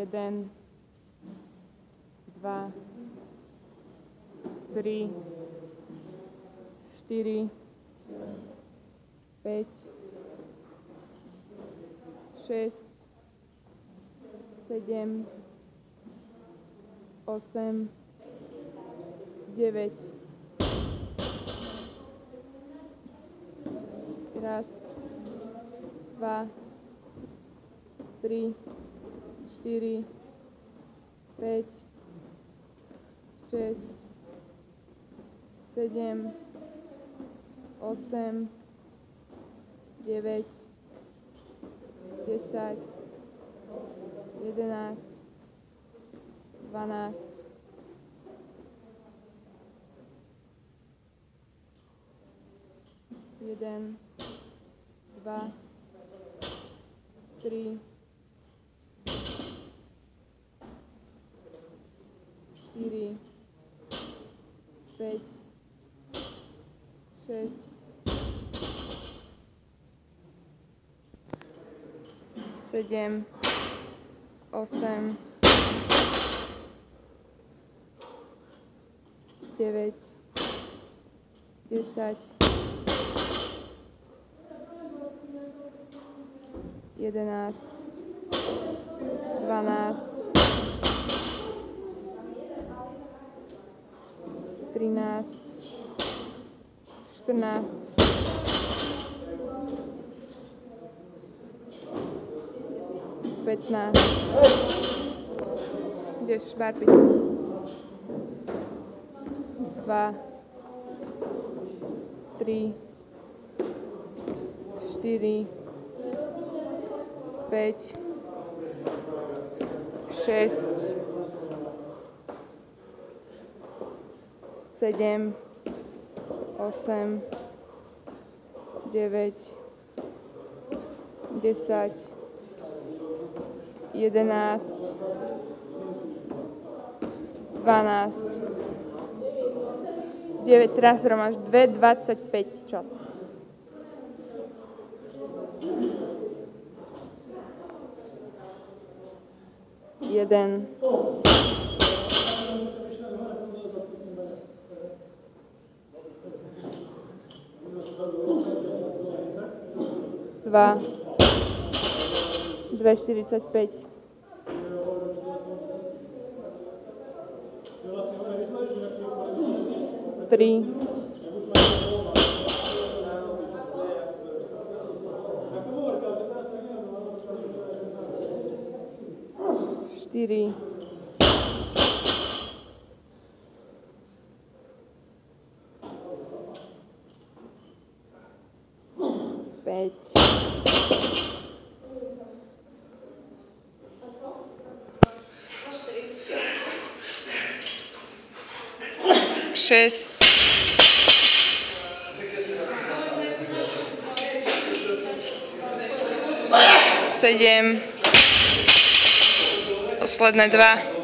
jeden, dva, tri, štyri, päť, šesť, sedem, osem, deväť. Raz, dva, tri, štyri, päť, šesť, sedem, osem, deväť, desať, jedenásť, dvanásť, jeden, dva, tri, 6, 7, 8, 9, 10, 11, 12, 13, štrnásť, pätnásť. Ideš, Barbis. Dva, tri, štyri, päť, šesť, sedem, osem, deväť, desať, jedenásť, dvanásť, deväť, teraz máš 2,25 čas. Jeden. Dva. 2,45. Tri. Štyri. Päť. Šesť. Sedem. Posledné dva.